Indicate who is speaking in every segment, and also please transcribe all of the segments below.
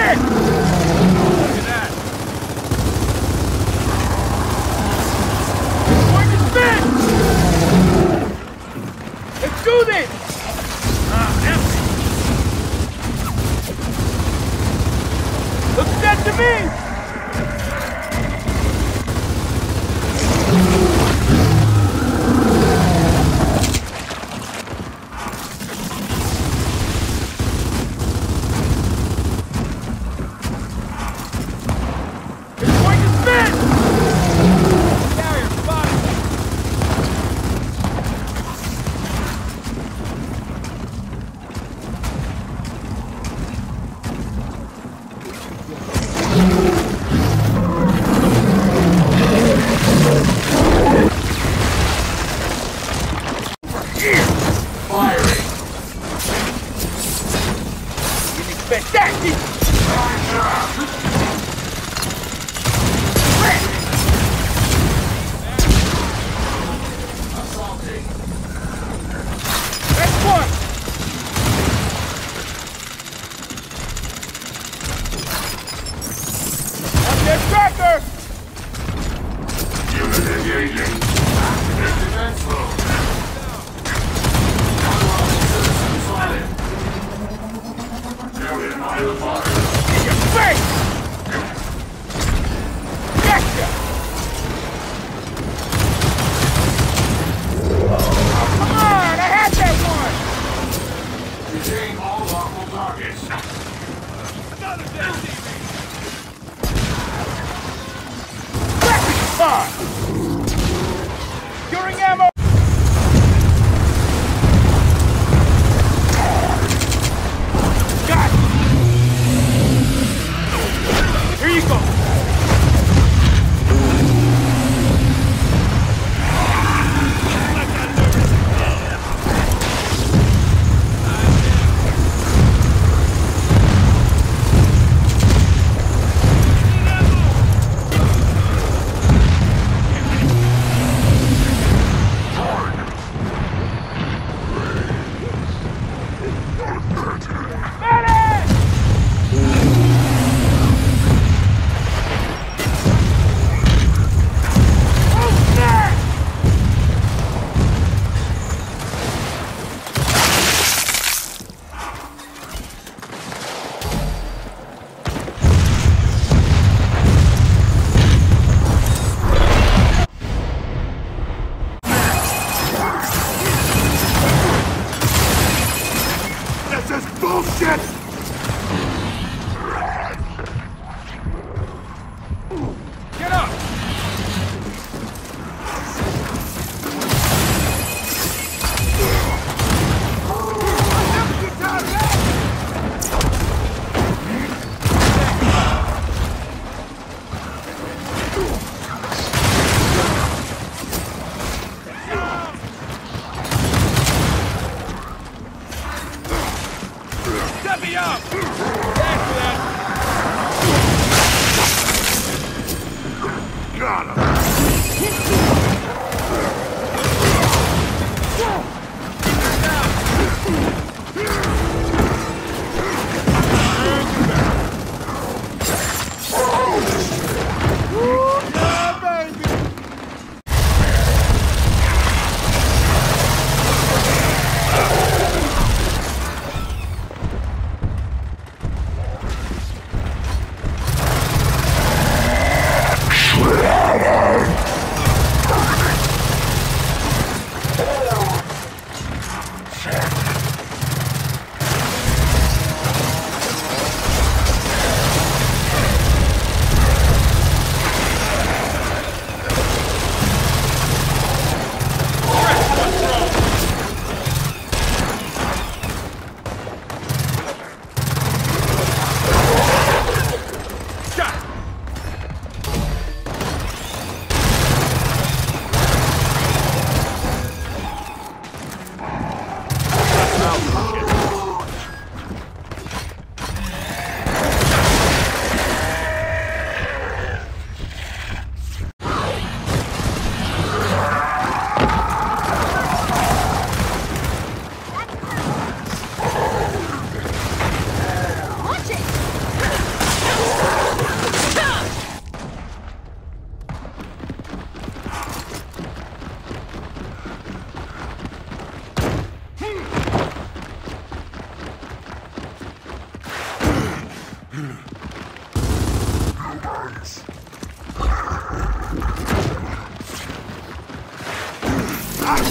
Speaker 1: it! Let's do this! Ah, empty. Looks dead to me!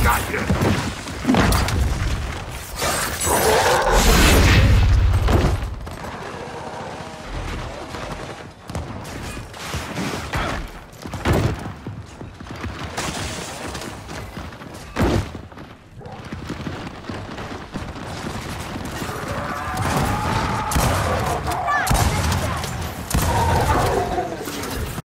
Speaker 2: Got you!